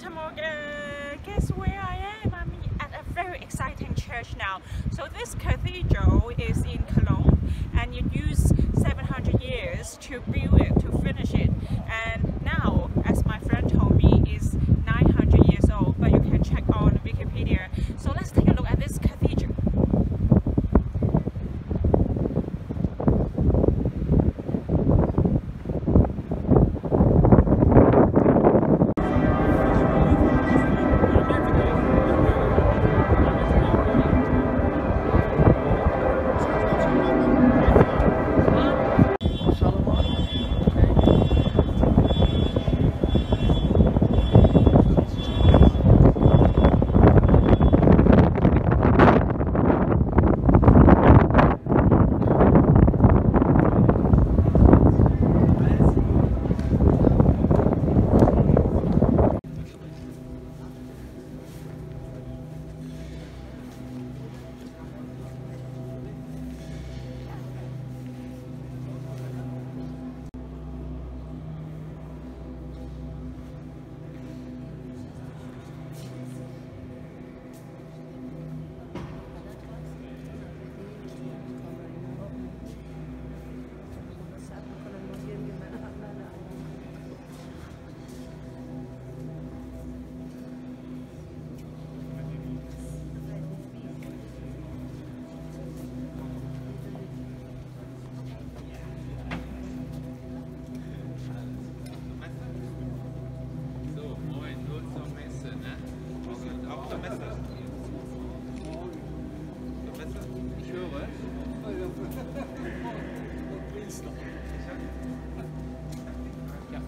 Guten Morgen! Guess where I am? I'm at a very exciting church now. So this cathedral is in Cologne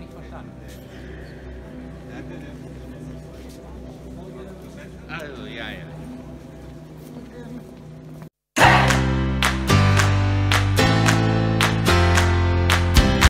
nicht verstanden. Also, ja, ja.